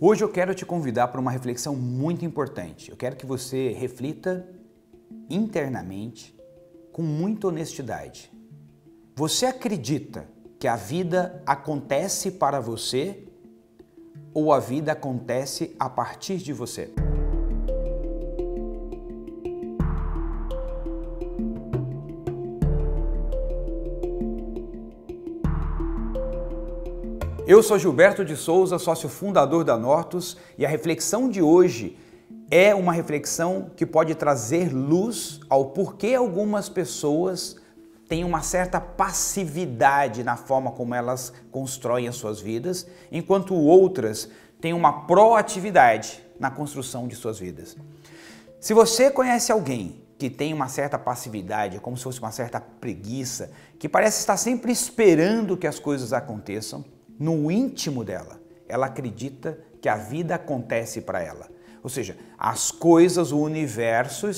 Hoje eu quero te convidar para uma reflexão muito importante. Eu quero que você reflita internamente com muita honestidade. Você acredita que a vida acontece para você ou a vida acontece a partir de você? Eu sou Gilberto de Souza, sócio fundador da Nortus, e a reflexão de hoje é uma reflexão que pode trazer luz ao porquê algumas pessoas têm uma certa passividade na forma como elas constroem as suas vidas, enquanto outras têm uma proatividade na construção de suas vidas. Se você conhece alguém que tem uma certa passividade, como se fosse uma certa preguiça, que parece estar sempre esperando que as coisas aconteçam, no íntimo dela, ela acredita que a vida acontece para ela. Ou seja, as coisas, o universo,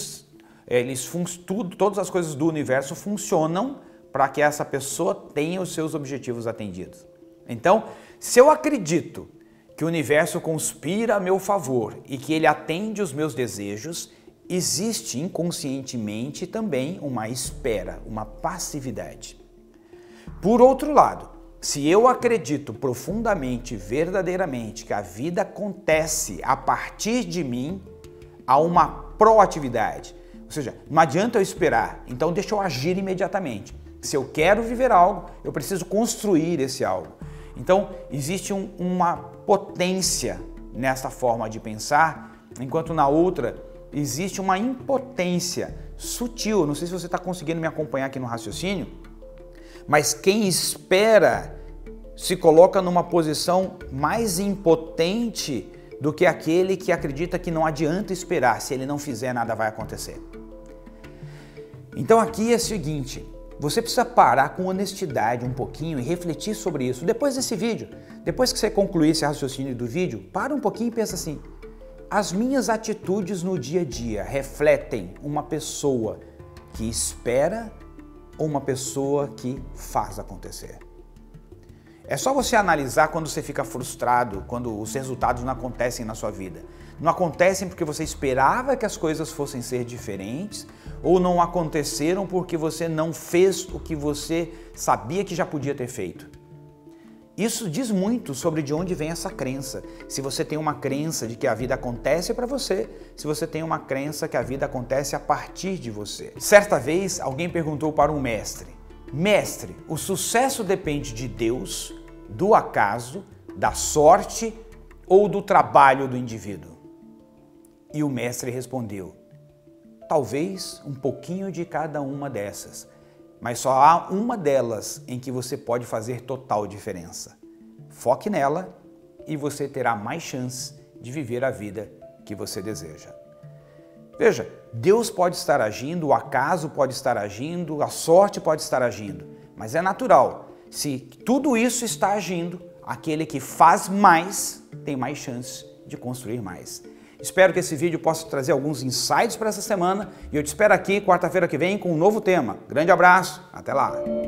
eles tudo, todas as coisas do universo funcionam para que essa pessoa tenha os seus objetivos atendidos. Então, se eu acredito que o universo conspira a meu favor e que ele atende os meus desejos, existe inconscientemente também uma espera, uma passividade. Por outro lado, se eu acredito profundamente, verdadeiramente, que a vida acontece a partir de mim, há uma proatividade. Ou seja, não adianta eu esperar, então deixa eu agir imediatamente. Se eu quero viver algo, eu preciso construir esse algo. Então, existe um, uma potência nessa forma de pensar, enquanto na outra existe uma impotência sutil. Não sei se você está conseguindo me acompanhar aqui no raciocínio mas quem espera se coloca numa posição mais impotente do que aquele que acredita que não adianta esperar, se ele não fizer nada vai acontecer. Então aqui é o seguinte, você precisa parar com honestidade um pouquinho e refletir sobre isso. Depois desse vídeo, depois que você concluir esse raciocínio do vídeo, para um pouquinho e pensa assim: as minhas atitudes no dia a dia refletem uma pessoa que espera ou uma pessoa que faz acontecer. É só você analisar quando você fica frustrado, quando os resultados não acontecem na sua vida. Não acontecem porque você esperava que as coisas fossem ser diferentes, ou não aconteceram porque você não fez o que você sabia que já podia ter feito. Isso diz muito sobre de onde vem essa crença. Se você tem uma crença de que a vida acontece para você, se você tem uma crença que a vida acontece a partir de você. Certa vez, alguém perguntou para um mestre: Mestre, o sucesso depende de Deus, do acaso, da sorte ou do trabalho do indivíduo? E o mestre respondeu: Talvez um pouquinho de cada uma dessas mas só há uma delas em que você pode fazer total diferença. Foque nela e você terá mais chance de viver a vida que você deseja. Veja, Deus pode estar agindo, o acaso pode estar agindo, a sorte pode estar agindo, mas é natural. Se tudo isso está agindo, aquele que faz mais tem mais chance de construir mais. Espero que esse vídeo possa trazer alguns insights para essa semana e eu te espero aqui quarta-feira que vem com um novo tema. Grande abraço, até lá!